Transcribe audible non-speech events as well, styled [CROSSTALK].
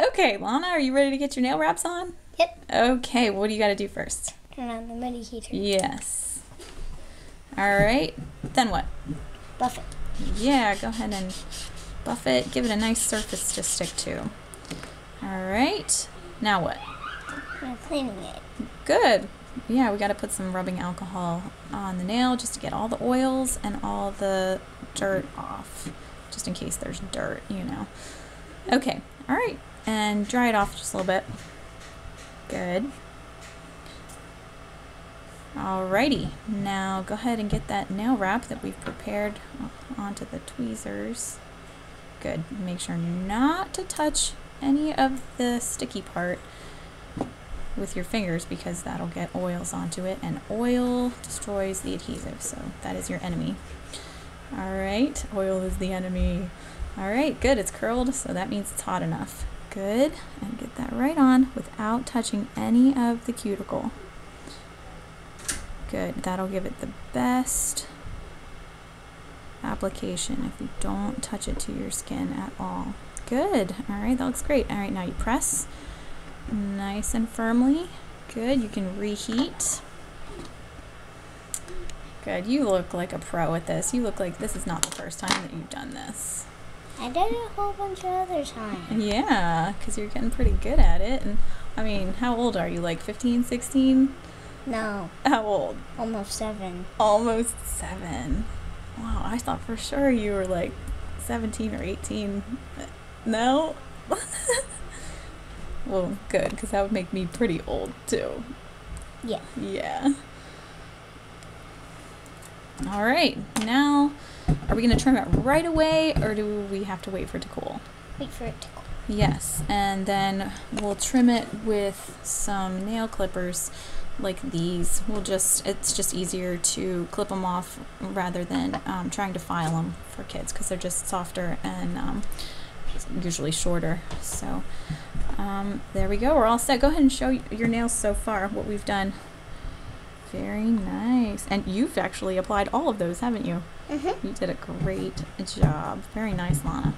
Okay, Lana, are you ready to get your nail wraps on? Yep. Okay, what do you got to do first? Turn on the mini heater. Yes. All right, then what? Buff it. Yeah, go ahead and buff it. Give it a nice surface to stick to. All right, now what? I'm cleaning it. Good. Yeah, we got to put some rubbing alcohol on the nail just to get all the oils and all the dirt off, just in case there's dirt, you know. Okay, all right, and dry it off just a little bit. Good. Alrighty, now go ahead and get that nail wrap that we've prepared onto the tweezers. Good. Make sure not to touch any of the sticky part with your fingers because that'll get oils onto it and oil destroys the adhesive so that is your enemy all right oil is the enemy all right good. It's curled so that means it's hot enough. Good. And get that right on without touching any of the cuticle. Good. That'll give it the best application if you don't touch it to your skin at all. Good. All right that looks great. All right now you press nice and firmly. Good, you can reheat. Good, you look like a pro at this. You look like this is not the first time that you've done this. I did it a whole bunch of other times. [LAUGHS] Yeah, because you're getting pretty good at it. And I mean, how old are you? Like 15, 16? No, How old? almost seven. Almost seven. Wow, I thought for sure you were like 17 or 18. No? [LAUGHS] well, good, because that would make me pretty old too. Yeah. Yeah. All right, now are we going to trim it right away or do we have to wait for it to cool? Wait for it to cool. Yes, and then we'll trim it with some nail clippers like these. We'll just, it's just easier to clip them off rather than um, trying to file them for kids because they're just softer and um, usually shorter. So um, there we go. We're all set. Go ahead and show your nails so far, what we've done. Very nice. And you've actually applied all of those, haven't you? Mm-hmm. You did a great job. Very nice, Lana.